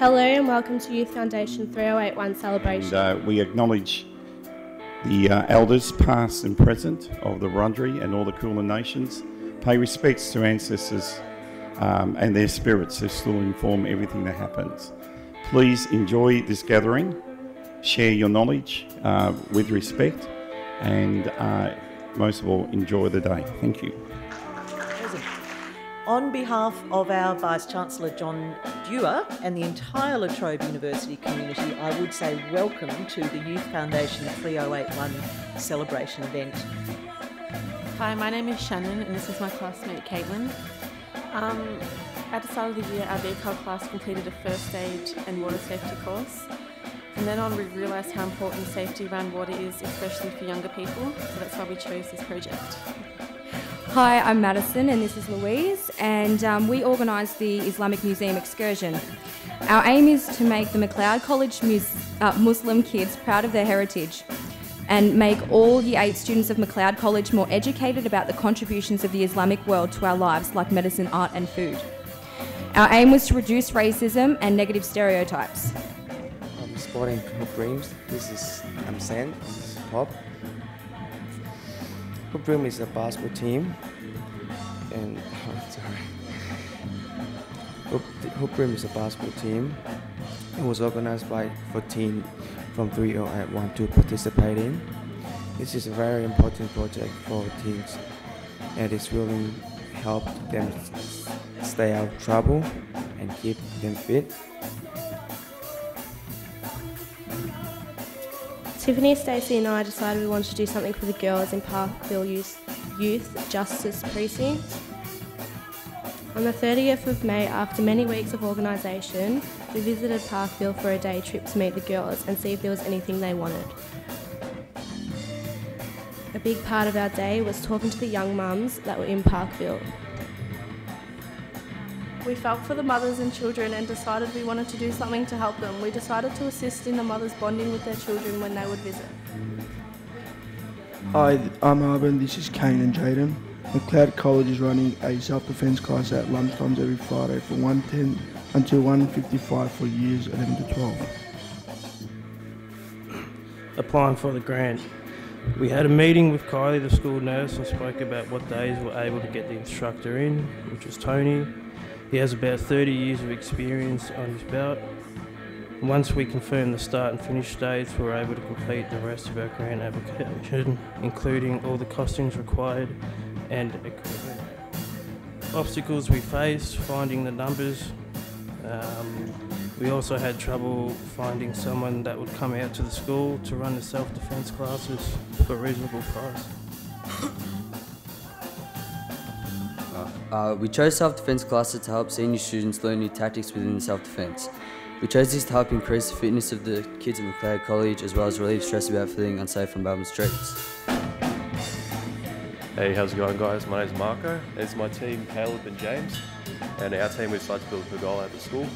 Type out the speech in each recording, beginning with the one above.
Hello and welcome to Youth Foundation 3081 celebration. And uh, we acknowledge the uh, elders, past and present, of the Wurundjeri and all the Kulin nations. Pay respects to ancestors um, and their spirits who still inform everything that happens. Please enjoy this gathering, share your knowledge uh, with respect, and uh, most of all, enjoy the day. Thank you. On behalf of our Vice Chancellor John Dewar and the entire La Trobe University community, I would say welcome to the Youth Foundation 3081 celebration event. Hi, my name is Shannon and this is my classmate Caitlin. Um, at the start of the year, our VCAL class completed a first aid and water safety course. From then on, we realised how important safety around water is, especially for younger people, so that's why we chose this project. Hi, I'm Madison and this is Louise, and um, we organise the Islamic Museum excursion. Our aim is to make the Macleod College Mus- uh, Muslim kids proud of their heritage and make all Year 8 students of Macleod College more educated about the contributions of the Islamic world to our lives, like medicine, art, and food. Our aim was to reduce racism and negative stereotypes. I'm sporting Dreams. This is I'm Sam. This is. Dream is a basketball team, and sorry. Hoop, Hoop Dream is a basketball team. It was organized by 14 from 3081 to participate in. This is a very important project for teens, and it's really helped them stay out of trouble and keep them fit. Tiffany, Stacey, and I decided we wanted to do something for the girls in Parkville Youth, Youth Justice Precinct. On the 30th of May, after many weeks of organisation, we visited Parkville for a day trip to meet the girls and see if there was anything they wanted. A big part of our day was talking to the young mums that were in Parkville. We felt for the mothers and children and decided we wanted to do something to help them. We decided to assist in the mothers bonding with their children when they would visit. Hi, I'm Arben. This is Kane and Jaden. Macleod College is running a self-defence class at lunchtimes every Friday from 1.10 until 1.55 for years 11 to 12. Applying for the grant. We had a meeting with Kylie, the school nurse, and spoke about what days we're able to get the instructor in, which was Tony. He has about 30 years of experience on his belt. Once we confirmed the start and finish dates, we were able to complete the rest of our grant application, including all the costings required and equipment. Obstacles we faced, finding the numbers. Um, we also had trouble finding someone that would come out to the school to run the self-defence classes for a reasonable price. Uh, we chose self-defense classes to help senior students learn new tactics within self-defense. We chose this to help increase the fitness of the kids at Macleod College as well as relieve stress about feeling unsafe on Melbourne streets. Hey, how's it going guys? My name's Marco. It's my team Caleb and James and our team we've decided to build a pergola at the school.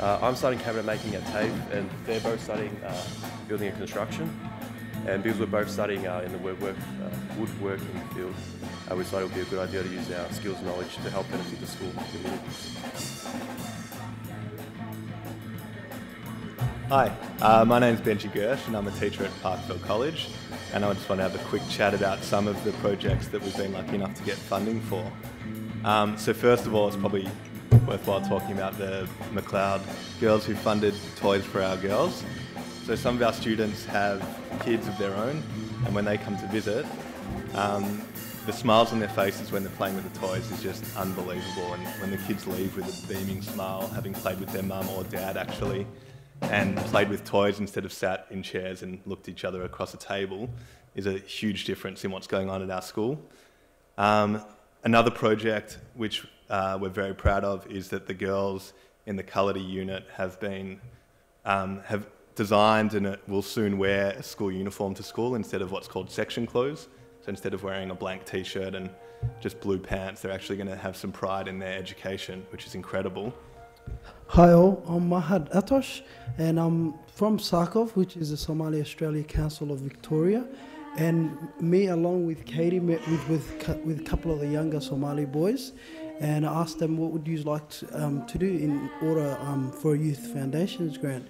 Uh, I'm studying cabinet making at TAFE and they're both studying uh, building and construction. And because we're both studying uh, in the woodwork, uh, woodworking field, uh, we decided it would be a good idea to use our skills and knowledge to help benefit the school community. Hi, uh, my is Benji Gersh and I'm a teacher at Parkville College and I just want to have a quick chat about some of the projects that we've been lucky enough to get funding for. Um, so first of all, it's probably worthwhile talking about the Macleod girls who funded Toys for Our Girls. So some of our students have kids of their own and when they come to visit, um, the smiles on their faces when they're playing with the toys is just unbelievable and when the kids leave with a beaming smile, having played with their mum or dad actually, and played with toys instead of sat in chairs and looked at each other across a table is a huge difference in what's going on at our school. Um, another project which uh, we're very proud of is that the girls in the Cullity unit have been um, have designed and it will soon wear a school uniform to school instead of what's called section clothes. So instead of wearing a blank t-shirt and just blue pants, they're actually going to have some pride in their education, which is incredible. Hi all, I'm Mahad Atosh and I'm from Sarkov, which is the Somali Australia Council of Victoria. And me, along with Katie, met with, with, with a couple of the younger Somali boys. and I asked them what would you like to, um, to do in order um, for a Youth Foundations grant.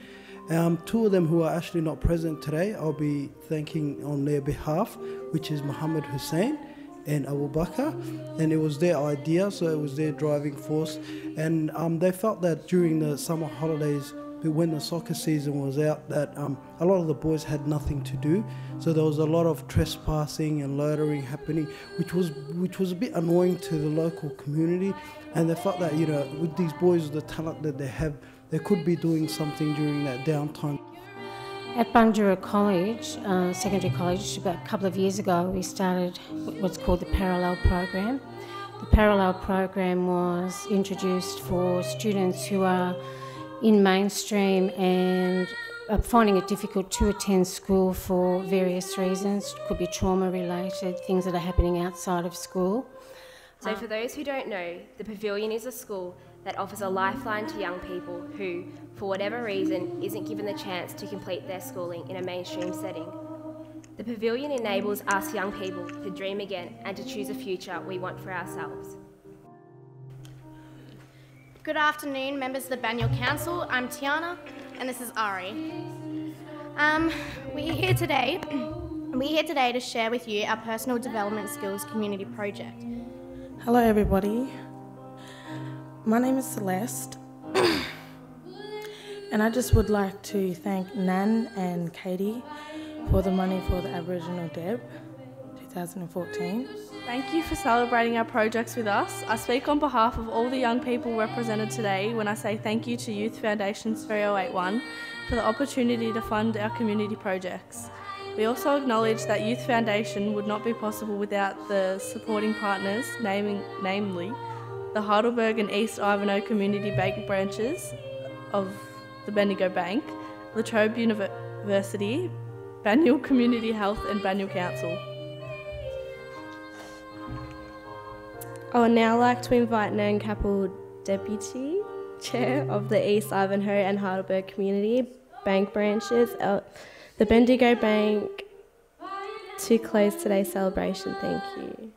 Um, two of them who are actually not present today, I'll be thanking on their behalf, which is Muhammad Hussein and Abu Bakr, and it was their idea, so it was their driving force. And um, they felt that during the summer holidays, when the soccer season was out, that um, a lot of the boys had nothing to do, so there was a lot of trespassing and loitering happening, which was which was a bit annoying to the local community. And they felt that you know, with these boys, the talent that they have, they could be doing something during that downtime. At Bundoora College, uh, secondary college, about a couple of years ago, we started what's called the Parallel Program. The Parallel Program was introduced for students who are in mainstream and are finding it difficult to attend school for various reasons. It could be trauma related, things that are happening outside of school. So, for those who don't know, the Pavilion is a school that offers a lifeline to young people who, for whatever reason, isn't given the chance to complete their schooling in a mainstream setting. The Pavilion enables us young people to dream again and to choose a future we want for ourselves. Good afternoon, members of the Banyule Council. I'm Tiana, and this is Ari. Um, we're here today. We're here today to share with you our personal development skills community project. Hello, everybody. My name is Celeste, and I just would like to thank Nan and Katie for the money for the Aboriginal Deb 2014. Thank you for celebrating our projects with us. I speak on behalf of all the young people represented today when I say thank you to Youth Foundations 3081 for the opportunity to fund our community projects. We also acknowledge that Youth Foundation would not be possible without the supporting partners, naming, namely the Heidelberg and East Ivanhoe Community Bank branches of the Bendigo Bank, La Trobe University, Banyule Community Health and Banyule Council. I would now like to invite Nan Capel, Deputy Chair of the East Ivanhoe and Heidelberg Community Bank branches, the Bendigo Bank, to close today's celebration. Thank you.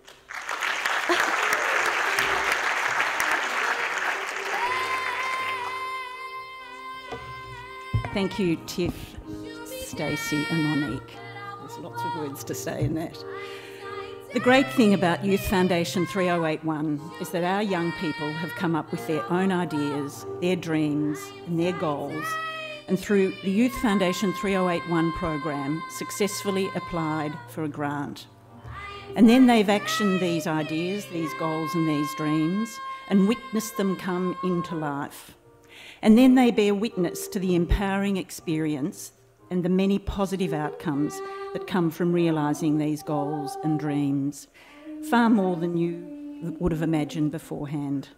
Thank you, Tiff, Stacey, and Monique. There's lots of words to say in that. The great thing about Youth Foundation 3081 is that our young people have come up with their own ideas, their dreams, and their goals, and through the Youth Foundation 3081 program, successfully applied for a grant. And then they've actioned these ideas, these goals, and these dreams, and witnessed them come into life. And then they bear witness to the empowering experience and the many positive outcomes that come from realising these goals and dreams, far more than you would have imagined beforehand.